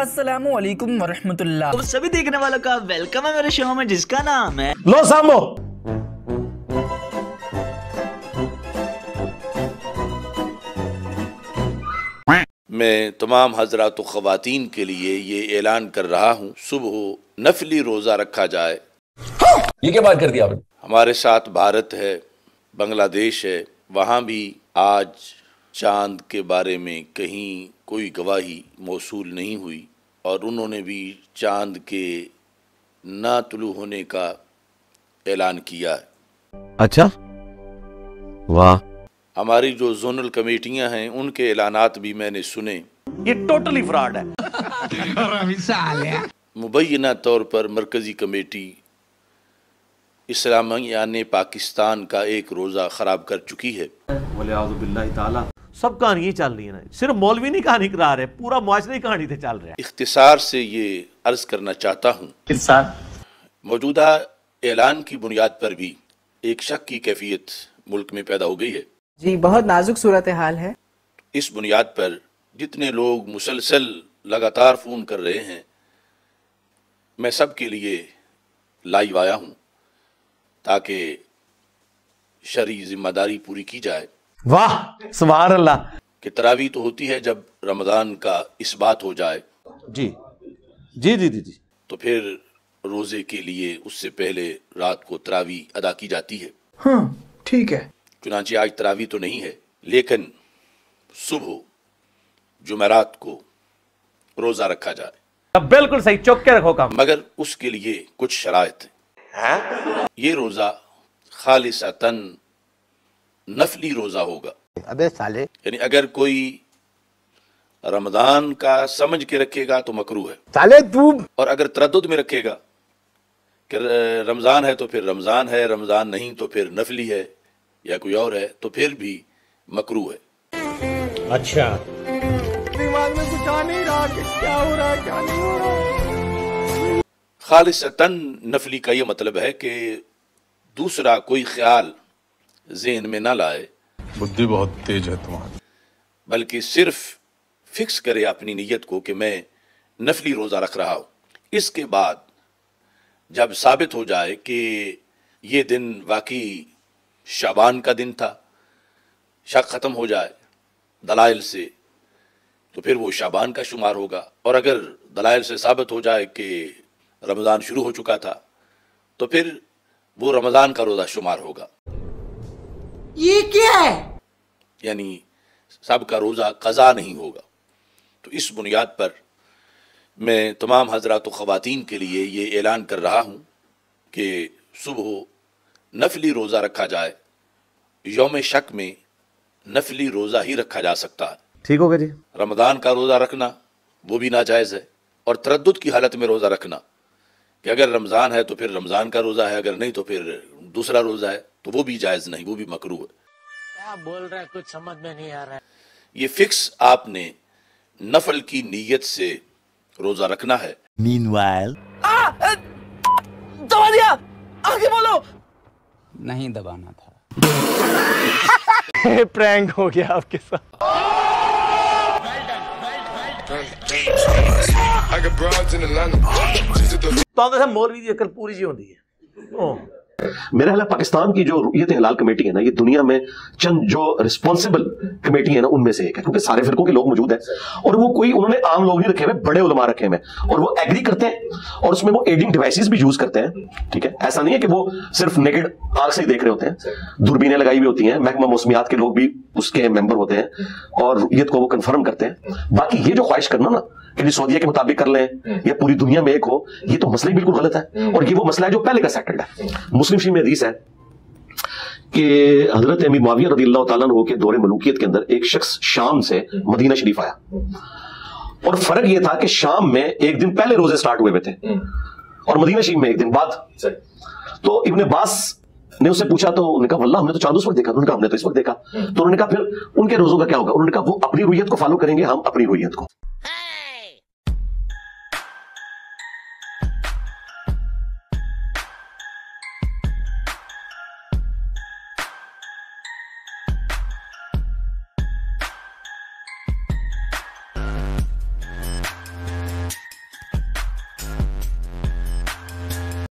असलकुम वरहमतुल्लाह तो सभी देखने वालों का वेलकम है मेरे शो में जिसका नाम है लो सामो। मैं तमाम हजरात ख़वातीन के लिए ये ऐलान कर रहा हूँ सुबह नफली रोज़ा रखा जाए। ये क्या बात कर दिया आपने? हमारे साथ भारत है बांग्लादेश है वहाँ भी आज चाँद के बारे में कहीं कोई गवाही मौसूल नहीं हुई और उन्होंने भी चाँद के ना तुलू होने का ऐलान किया है। अच्छा? वाह। हमारी जो जोनल कमेटियाँ हैं उनके ऐलानात भी मैंने सुने। ये टोटली फ्रॉड है। मुबैना तौर पर मरकज़ी कमेटी इस्लामियान पाकिस्तान का एक रोज़ा ख़राब कर चुकी है। सब कहानी चल रही है ना। सिर्फ़ मौलवी नहीं कहानी करा रहे पूरा मुआशरे कहानी थे चल रहा है। इख्तिसार से ये अर्ज़ करना चाहता हूँ। मौजूदा ऐलान की बुनियाद पर भी एक शक की कैफियत मुल्क में पैदा हो गई है। जी बहुत नाजुक सूरत हाल है। इस बुनियाद पर जितने लोग मुसलसल लगातार फ़ोन कर रहे हैं मैं सब के लिए लाइव आया हूँ ताकि शरी ज़िम्मेदारी पूरी की जाए। वाह सुबह अल्लाह। कि तरावी तो होती है जब रमज़ान का इस बात हो जाए। जी जी जी जी जी। तो फिर रोज़े के लिए उससे पहले रात को तरावी अदा की जाती है। हाँ ठीक है। चुनाचे आज तरावी तो नहीं है लेकिन सुबह जुमेरात को रोज़ा रखा जाए। अब बिल्कुल सही चौक के रखो काम। मगर उसके लिए कुछ शराइत हैं? ये रोज़ा खालिसतन नफली रोज़ा होगा। अबे साले। यानी अगर कोई रमज़ान का समझ के रखेगा तो मकरू है। साले तू और अगर तरद में रखेगा कि रमज़ान है तो फिर रमज़ान है रमज़ान नहीं तो फिर नफली है या कोई और है तो फिर भी मकरू है। खालिसतन नफली का ये मतलब है कि दूसरा कोई ख्याल जहन में ना लाए। बुद्धि बहुत तेज है तुम्हारी। बल्कि सिर्फ़ फिक्स करे अपनी नीयत को कि मैं नफली रोज़ा रख रहा हूँ। इसके बाद जब साबित हो जाए कि ये दिन वाकई शाबान का दिन था शक ख़त्म हो जाए दलाइल से तो फिर वो शाबान का शुमार होगा। और अगर दलाइल से साबित हो जाए कि रमज़ान शुरू हो चुका था तो फिर वो रमज़ान का रोज़ा शुमार होगा। ये क्या है? यानी सबका रोज़ा कज़ा नहीं होगा। तो इस बुनियाद पर मैं तमाम हजरात ख़वातीन के लिए ये ऐलान कर रहा हूँ कि सुबह नफली रोज़ा रखा जाए योम शक में नफली रोज़ा ही रखा जा सकता है। ठीक हो गया जी। रमज़ान का रोज़ा रखना वो भी नाजायज़ है। और तरद की हालत में रोज़ा रखना कि अगर रमज़ान है तो फिर रमज़ान का रोज़ा है अगर नहीं तो फिर दूसरा रोज़ा है तो वो भी जायज़ नहीं वो भी मकरू है। क्या बोल रहा है? कुछ समझ में नहीं आ रहा है। ये फिक्स आपने नफल की नीयत से रोज़ा रखना है। मीनवाइल दबा दिया! आगे बोलो! नहीं दबाना था। प्रैंक हो गया आपके साथ। तो तो मौलवी की अकल पूरी जी होती है। ओ मेरा ख्याल पाकिस्तान की जो रुयत हिलाल कमेटी है ना, ये दुनिया में चंद जो रिस्पॉन्सिबल कमेटी है ना, उनमें से एक है, क्योंकि सारे फिरकों के लोग मौजूद हैं। और वो कोई, उन्होंने आम लोग नहीं रखे हुए, बड़े उलमा रखे हुए और वो एग्री करते हैं, और उसमें वो एडिंग डिवाइसेस भी यूज़ करते हैं, ठीक है? ऐसा नहीं है कि वो सिर्फ़ नेकेड आँख से ही देख रहे होते हैं। दूरबीनें लगाई हुई होती हैं, महकमा मौसमियात के लोग भी उसके मेंबर होते हैं, और रुयत को वो कंफर्म करते हैं। बाकी ये जो ख्वाहिश करना ना कि जी सऊदिया के मुताबिक कर लें या पूरी दुनिया में एक हो ये तो मसला ही बिल्कुल गलत है। और ये वो मसला है जो पहले का सेटल्ड है। मुस्लिम शरीफ में हदीस है कि हज़रत अमीर माविया रदी अल्लाह तआला के दौरे मलूकियत के अंदर एक शख्स शाम से मदीना शरीफ आया। और फ़र्क यह था कि शाम में एक दिन पहले रोज़े स्टार्ट हुए हुए थे। और मदीना शरीफ में एक दिन बाद। तो इब्ने बास ने उससे पूछा तो उन्होंने कहा वल्लाह हमने तो चाँद उस वक्त देखा उन्होंने कहा हमने तो इस वक्त देखा। तो उन्होंने कहा फिर उनके रोजों का क्या होगा? उन्होंने कहा वो अपनी रुयत को फॉलो करेंगे हम अपनी रुयत को।